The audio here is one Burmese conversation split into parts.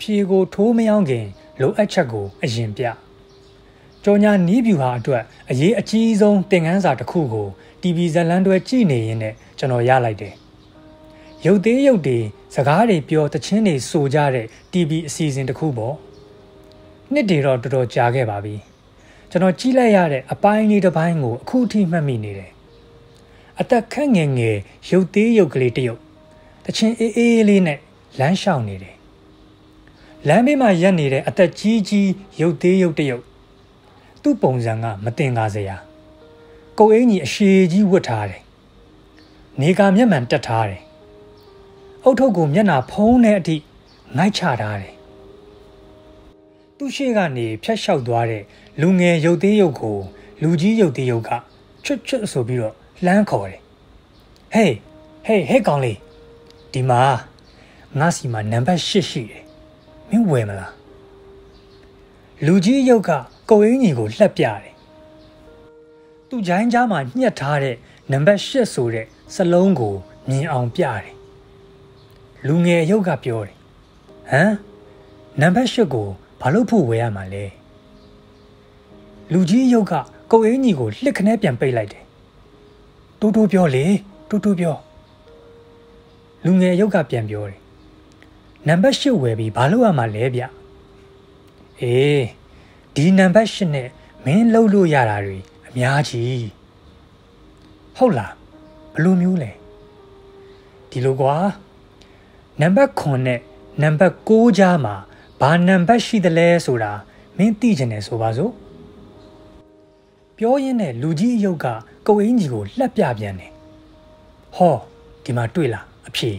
ဖြေကိုထိုးမယောင်းခင်လိုအပ်ချက်ကိုအရင်ပြကြောညာနီးဗျူဟာအတွက်အရေးအကြီးဆုံးသင်ခန်းစာတစ်ခုကို TV ဇလန်းတွဲကြည့်နေရင်းနဲ့ကျွန်တော်ရလိုက်တယ်ရုပ်သေးရုပ်တွေစကားတွေပြောတခြင်းတွေဆိုကြတဲ့ TV အစီအစဉ်တစ်ခုပေါ့နှစ်တွေတော့တော်တော်ကြာခဲ့ပါပြီကျွန်တော်ကြည့်လိုက်ရတဲ့အပိုင်းလေးတစ်ပိုင်းကိုအခုထိမှတ်မိနေတယ်အသက်ခန့်ငယ်ငယ်ရုပ်သေးရုပ်ကလေးတစ်ရုပ်တခြင်းအေးအေးလေးနဲ့လမ်းလျှောက်နေတယ် လမ်းဘေးမှာရက်နေတဲ့အသက်ကြီးကြီးရုပ်သေးရုပ်တစ်ရုပ်သူ့ပုံစံကမတင်ကားစရာကိုယ်အင်းကြီးအရှည်ကြီးဝတ်ထားတယ်နေကာမျက်မှန်တက်ထားတယ်အုတ်ထုပ်ကိုမျက်နှာဖုံးတဲ့အထိငိုက်ချထားတယ်သူ့ရှေ့ကနေဖြတ်လျှောက်သွားတဲ့လူငယ်ရုပ်သေးရုပ်ကိုလူကြီးရုပ်သေးရုပ်ကချွတ်ချွတ်ဆိုပြီးတော့လှမ်းခေါ်တယ်ဟေးဟေးဟေးကောင်လေးဒီမှာငါစီမှာနံပါတ်8ရှိတယ် မင်းဝယ်မလားလူကြီးရုပ်ကကိုအင်းကြီးကိုလှက်ပြတယ်သူ့ဂျိုင်းကြားမှာညှက်ထားတဲ့နံပါတ်8ဆိုတဲ့စလုံးကိုမြင်အောင်ပြတယ်လူငယ်ရုပ်ကပြောတယ်ဟမ်နံပါတ်8ကိုဘာလို့ဖို့ဝယ်ရမှာလဲလူကြီးရုပ်ကကိုအင်းကြီးကိုလှစ်ခနဲပြန်ပိတ်လိုက်တယ်တိုးတိုးပြောလေတိုးတိုးပြောလူငယ်ရုပ်ကပြန်ပြောတယ် နံပါတ်8ဝယ်ပြီးဘာလို့ရမှာလဲဗျအေးဒီနံပါတ်8နဲ့မင်းလှုပ်လို့ရတာတွေအများကြီးဟုတ်လားဘယ်လိုမျိုးလဲဒီလိုကွာနံပါတ်9နဲ့နံပါတ်6ကြားမှာဘာနံပါတ်ရှိသလဲဆိုတာမင်းသိချင်တယ်ဆိုပါစို့ပြောရင်းနဲ့လူကြီးအယုတ်ကကိုအင်းကြီးကိုလှက်ပြပြန်တယ်ဟောဒီမှာတွေ့လားအဖြေ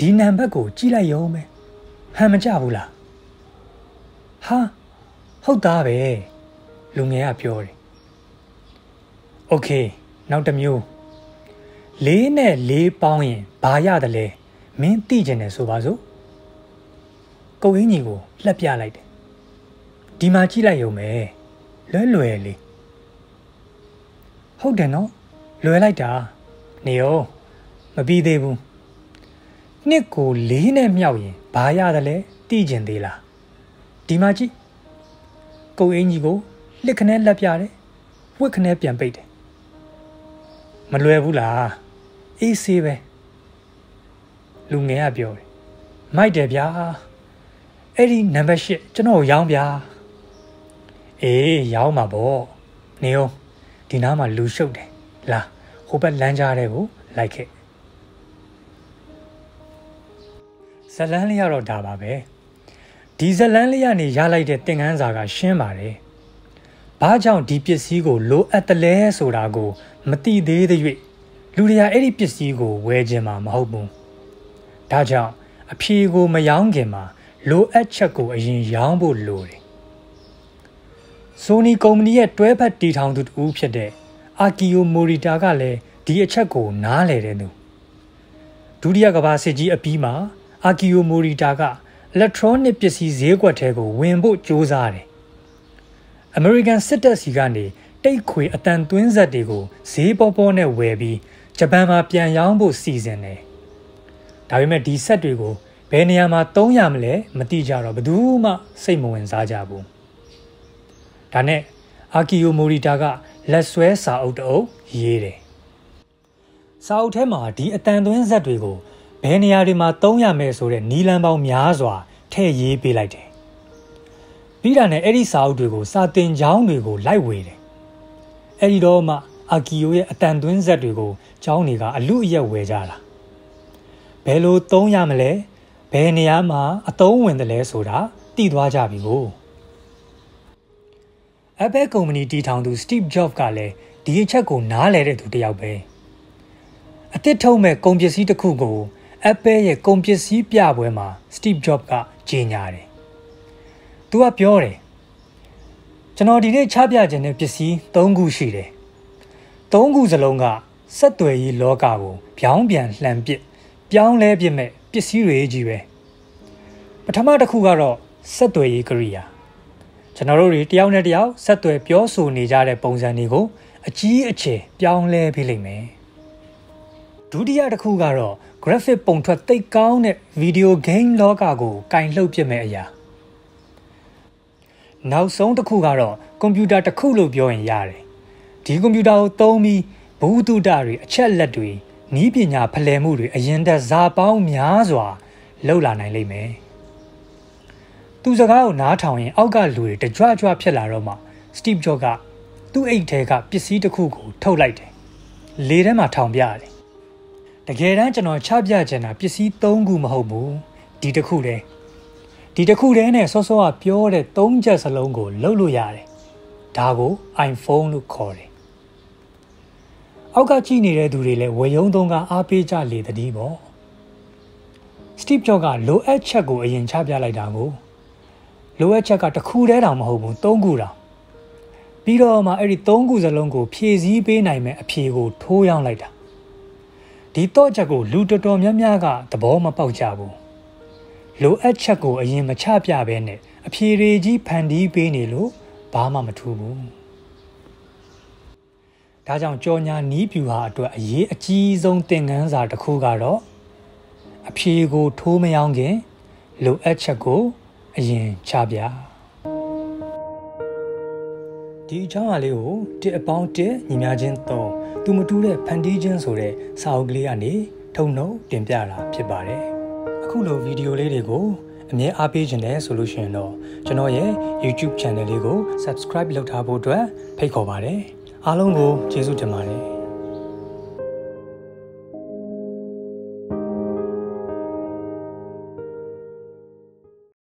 ဒီနံပါတ်ကိုကြည့်လိုက်ရုံပဲဟန်မကြဘူးလားဟာဟုတ်သားပဲလူငယ်ကပြောတယ်โอเคနောက်တစ်မျိုးလေးနဲ့လေးပေါင်းရင်ဘာရတယ်လဲမင်းသိကျင်တယ်ဆိုပါစို့ကိုအင်းကြီးကိုလှက်ပြလိုက်တယ်ဒီမှာကြည့်လိုက်ရုံပဲလွယ်လွယ်လေးဟုတ်တယ်နော်လွယ်လိုက်တာနေရောမပြီးသေးဘူး နှစ်ကိုလေးနဲ့မြောက်ရင်ဘာရတယ်လဲသိကျင်သေးလားဒီမှာကြည့်ကိုအင်းကြီးကိုလစ်ခနဲလက်ပြတယ်ဝစ်ခနဲပြန်ပိတ်တယ်မလွယ်ဘူးလားအေးဆေးပဲလူငယ်ကပြောတယ်မိုက်တယ်ဗျာအဲ့ဒီနံပါတ်8ကျွန်တော်ရောင်းဗျာအေးရောင်းမှာပေါ့နေအောင်ဒီနားမှာလူရှုပ်တယ်လာဟိုဘက်လမ်းကြားတဲ့ကိုလိုက်ခဲ့ ဇလန်းလေးရတော့ဒါပါပဲဒီဇလန်းလေးကနေရလိုက်တဲ့သင်ခန်းစာကရှင်းပါတယ်ဘာကြောင့်ဒီပစ္စည်းကိုလိုအပ်တယ်လဲဆိုတာကို မသိသေးတဲ့၍လူတွေကအဲ့ဒီပစ္စည်းကိုဝယ်ခြင်းမှာမဟုတ်ဘူးဒါကြောင့်အဖြေကိုမယောင်းခင်မှာလိုအပ်ချက်ကိုအရင်ရောင်းဖို့လိုတယ်ဆိုနီကုမ္ပဏီရဲ့တွဲဖက်တီထောင်သူတူဖြစ်တဲ့အာကီယိုမိုရီတာကလည်းဒီအချက်ကိုနားလည်တယ်သူဒုတိယကမ္ဘာစစ်ကြီးအပြီးမှာ အာကီယိုမိုရီတာက electronic ပစ္စည်းဈေးကွက်ထဲကိုဝင်ဖို့ကြိုးစားတယ်။ American စစ်တပ်စီကနေတိတ်ခွေအတန်သွင်းဆက်တွေကိုဈေးပေါပေါနဲ့ဝယ်ပြီးဂျပန်မှာပြန်ရောင်းဖို့စီစဉ်တယ်။ဒါပေမဲ့ဒီဆက်တွေကိုဘယ်နေရာမှာသုံးရမလဲမသိကြတော့ဘယ်သူမှစိတ်မဝင်စားကြဘူး။ဒါနဲ့အာကီယိုမိုရီတာကလက်ဆွဲစာအုပ်တအုပ်ရေးတယ်။စာအုပ်ထဲမှာဒီအတန်သွင်းဆက်တွေကို ဘယ်နေရာတွေမှာသုံးရမယ်ဆိုတဲ့နီလန်ပေါင်းများစွာထည့်ရေးပေးလိုက်တယ်။ပြီးတာနဲ့အဲ့ဒီစာအုပ်တွေကိုစာတင်ကျောင်းတွေကိုလိုက်ဝေတယ်။အဲ့ဒီတော့မှအာကီယိုရဲ့အတန်သွင်းဆက်တွေကိုကျောင်းတွေကအလူအယက်ဝယ်ကြတာ။ဘယ်လိုသုံးရမလဲဘယ်နေရာမှာအသုံးဝင်တယ်လဲဆိုတာသိသွားကြပြီကို။ Apple ကုမ္ပဏီတည်ထောင်သူ Steve Jobs ကလည်းဒီအချက်ကိုနားလည်တဲ့သူတစ်ယောက်ပဲ။အသစ်ထုတ်မဲ့ကုန်ပစ္စည်းတစ်ခုကို Apple ရဲ့ကုန်ပစ္စည်းပြပွဲမှာ Steve Jobs ကကြေညာတယ်။သူကပြောတယ်ကျွန်တော်ဒီနေ့ချပြခြင်းတဲ့ပစ္စည်း၃ခုရှိတယ်။၃ခုစလုံးကစက်သွယ်ရေးလောကကိုပြောင်းပြန်လှန်ပစ်ပြောင်းလဲပစ်မဲ့ပစ္စည်းတွေကြီးပဲ။ပထမတစ်ခုကတော့စက်သွယ်ရေးကရိယာကျွန်တော်တို့တွေတယောက်နဲ့တယောက်ဆက်သွယ်ပြောဆိုနေကြတဲ့ပုံစံတွေကိုအကြီးအကျယ်ပြောင်းလဲပေးလိမ့်မယ်။ဒုတိယတစ်ခုကတော့ graphic ပုံထွက်သိပ်ကောင်းတဲ့ video game လောကကိုကင်လှုပ်ပြမဲ့အရာနောက်ဆုံးတစ်ခုကတော့ကွန်ပျူတာတစ်ခုလို့ပြောရင်ရတယ်ဒီကွန်ပျူတာကိုသုံးပြီးဘူတုတတွေအချက်လက်တွေနီးပညာဖလှယ်မှုတွေအရင်တက်ဇာပေါင်းများစွာလှုပ်လာနိုင်လိမ့်မယ်သူစကားကိုနားထောင်ရင်အောက်ကလူတွေတကြွကြွဖြစ်လာတော့မှ Steve Jobs ကသူ့အိတ်ထဲကပစ္စည်းတစ်ခုကိုထုတ်လိုက်တယ်လေထဲမှာထောင်ပြရတယ်တ ကယ်တမ်းကျွန်တော်ချပြချင်တာပစ္စည်း၃ခုမဟုတ်ဘူးဒီတစ်ခုတည်းဒီတစ်ခုတည်းနဲ့စောစောကပြောတဲ့၃ချက်စလုံးကိုလှုပ်လို့ရတယ်ဒါကို iPhone လို့ခေါ်တယ်အောက်ကကြည့်နေတဲ့သူတွေလည်းဝေယုံသုံးကအားပေးကြလေတည်းပေါ့ Steve Jobs ကလိုအပ်ချက်ကိုအရင်ချပြလိုက်တာကိုလိုအပ်ချက်ကတစ်ခုတည်းတောင်မဟုတ်ဘူး၃ခုတောင်ပြီးတော့မှအဲ့ဒီ၃ခုစလုံးကိုဖြည့်ဆည်းပေးနိုင်မဲ့အဖြေကိုထိုးရောက်လိုက်တာ ဒီတော့ချက်ကိုလူတော်တော်များများကသဘောမပေါက်ကြဘူးလိုအပ်ချက်ကိုအရင်မချပြဘဲနဲ့အဖြေတွေကြီးဖန်တီးပေးနေလို့ဘာမှမထူးဘူးဒါကြောင့်ကြောညာနီးပြူဟာအတွက်အရေးအကြီးဆုံးသင်ခန်းစာတစ်ခုကတော့အဖြေကိုထိုးမယောင်းခင်လိုအပ်ချက်ကိုအရင်ချပြ ဒီအကြောင်းအလေးကိုတစ်အပေါင်းတစ်ညီများချင်းသုံးသူမတူတဲ့ဖန်တီးခြင်းဆိုတဲ့စာအုပ်ကလေးကနေထုံနှုတ်တင်ပြတာဖြစ်ပါတယ်အခုလိုဗီဒီယိုလေးတွေကိုအမြဲအားပေးခြင်းနဲ့ဆိုလို့ရှိရင်တော့ကျွန်တော်ရဲ့ YouTube channel လေးကို subscribe လုပ်ထားဖို့အတွက်ဖိတ်ခေါ်ပါတယ်အားလုံးကိုကျေးဇူးတင်ပါတယ်